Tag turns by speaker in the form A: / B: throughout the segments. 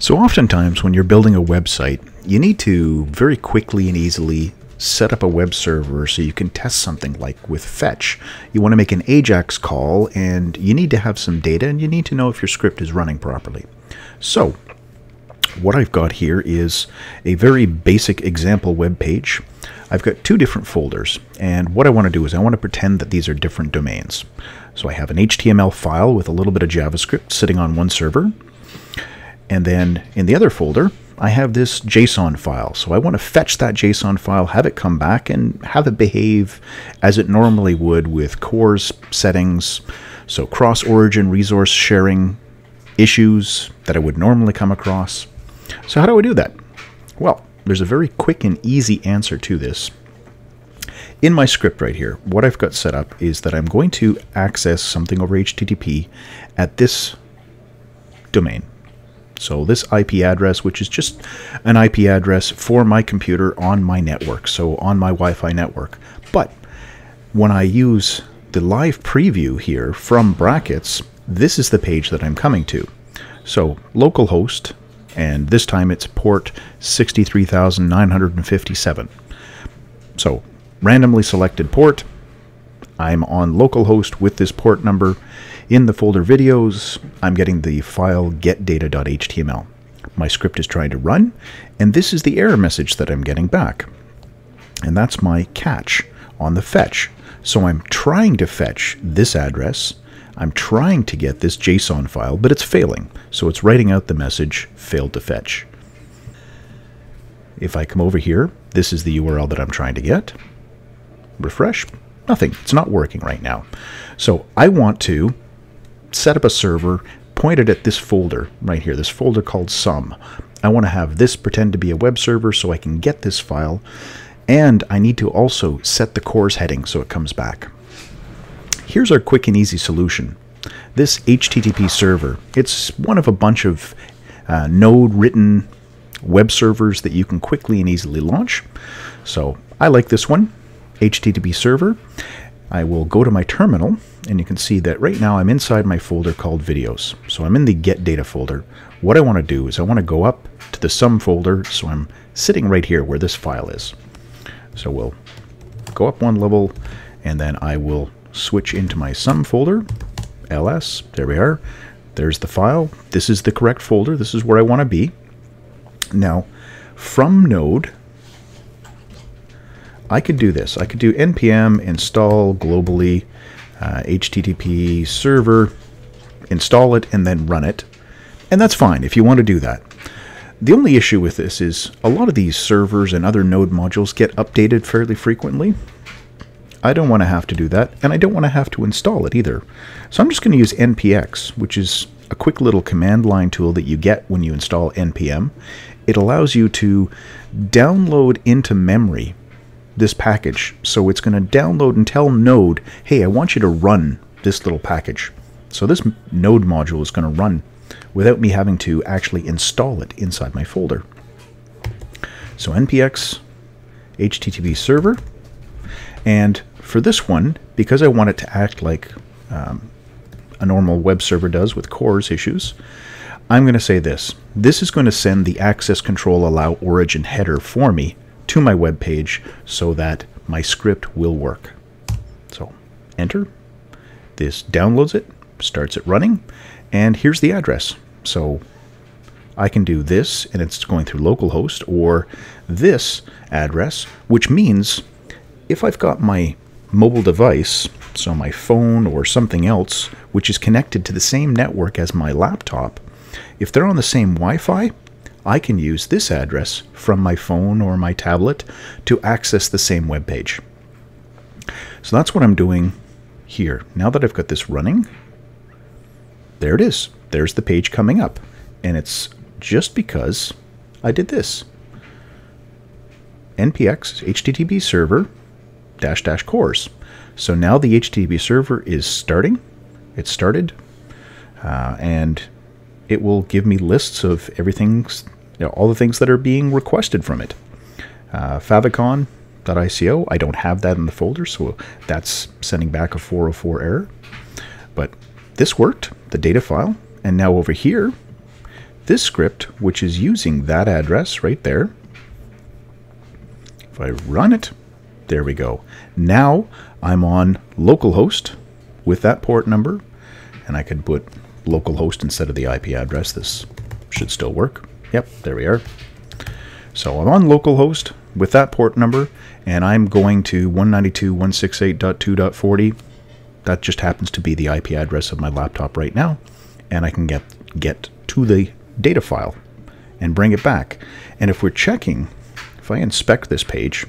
A: So oftentimes when you're building a website, you need to very quickly and easily set up a web server so you can test something like with fetch. You want to make an AJAX call and you need to have some data and you need to know if your script is running properly. So what I've got here is a very basic example web page. I've got two different folders and what I want to do is I want to pretend that these are different domains. So I have an HTML file with a little bit of JavaScript sitting on one server and then in the other folder, I have this JSON file. So I want to fetch that JSON file, have it come back, and have it behave as it normally would with CORS settings. So cross-origin resource sharing issues that I would normally come across. So how do I do that? Well, there's a very quick and easy answer to this. In my script right here, what I've got set up is that I'm going to access something over HTTP at this domain. So this IP address, which is just an IP address for my computer on my network, so on my Wi-Fi network. But when I use the live preview here from brackets, this is the page that I'm coming to. So localhost, and this time it's port 63957. So randomly selected port, I'm on localhost with this port number. In the folder videos, I'm getting the file getdata.html. My script is trying to run, and this is the error message that I'm getting back. And that's my catch on the fetch. So I'm trying to fetch this address. I'm trying to get this JSON file, but it's failing. So it's writing out the message, failed to fetch. If I come over here, this is the URL that I'm trying to get. Refresh, Nothing. It's not working right now. So I want to set up a server pointed at this folder right here, this folder called sum. I want to have this pretend to be a web server so I can get this file. And I need to also set the CORS heading so it comes back. Here's our quick and easy solution. This HTTP server, it's one of a bunch of uh, node written web servers that you can quickly and easily launch. So I like this one. HTTP server. I will go to my terminal and you can see that right now I'm inside my folder called videos. So I'm in the get data folder. What I want to do is I want to go up to the sum folder so I'm sitting right here where this file is. So we'll go up one level and then I will switch into my sum folder, ls, there we are. There's the file. This is the correct folder. This is where I want to be. Now, from node, I could do this. I could do npm install globally uh, HTTP server, install it, and then run it. And that's fine if you want to do that. The only issue with this is a lot of these servers and other node modules get updated fairly frequently. I don't want to have to do that, and I don't want to have to install it either. So I'm just going to use npx, which is a quick little command line tool that you get when you install npm. It allows you to download into memory this package. So it's going to download and tell Node, hey, I want you to run this little package. So this Node module is going to run without me having to actually install it inside my folder. So npx HTTP server. And for this one, because I want it to act like um, a normal web server does with CORS issues, I'm going to say this. This is going to send the access control allow origin header for me to my web page so that my script will work. So enter. This downloads it, starts it running, and here's the address. So I can do this, and it's going through localhost, or this address, which means if I've got my mobile device, so my phone or something else, which is connected to the same network as my laptop, if they're on the same Wi-Fi, I can use this address from my phone or my tablet to access the same web page. So that's what I'm doing here. Now that I've got this running, there it is. There's the page coming up. And it's just because I did this. npx http server dash dash CORS. So now the HTTP server is starting. It started. Uh, and it will give me lists of everything, you know, all the things that are being requested from it. Uh, favicon.ico, I don't have that in the folder, so that's sending back a 404 error. But this worked, the data file, and now over here, this script, which is using that address right there, if I run it, there we go. Now I'm on localhost with that port number, and I could put localhost instead of the IP address. This should still work. Yep, there we are. So I'm on localhost with that port number, and I'm going to 192.168.2.40. That just happens to be the IP address of my laptop right now, and I can get get to the data file and bring it back. And if we're checking, if I inspect this page,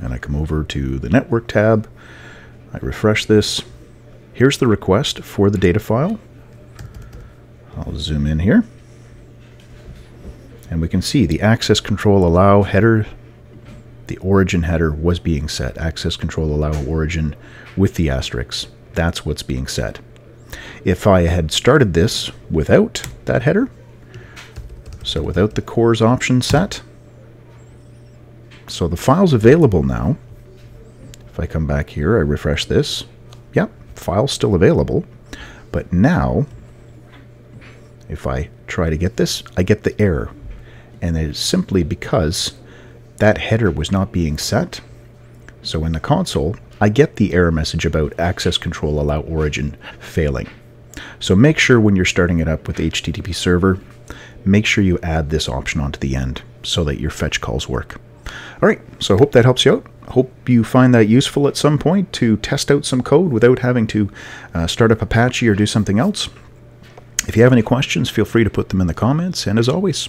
A: and I come over to the network tab, I refresh this, here's the request for the data file. I'll zoom in here. And we can see the access control allow header, the origin header was being set. Access control allow origin with the asterisk. That's what's being set. If I had started this without that header, so without the CORS option set, so the file's available now. If I come back here, I refresh this. Yep, file's still available. But now, if I try to get this, I get the error. And it is simply because that header was not being set. So in the console, I get the error message about access control allow origin failing. So make sure when you're starting it up with HTTP server, make sure you add this option onto the end so that your fetch calls work. All right, so I hope that helps you out. Hope you find that useful at some point to test out some code without having to uh, start up Apache or do something else. If you have any questions, feel free to put them in the comments. And as always,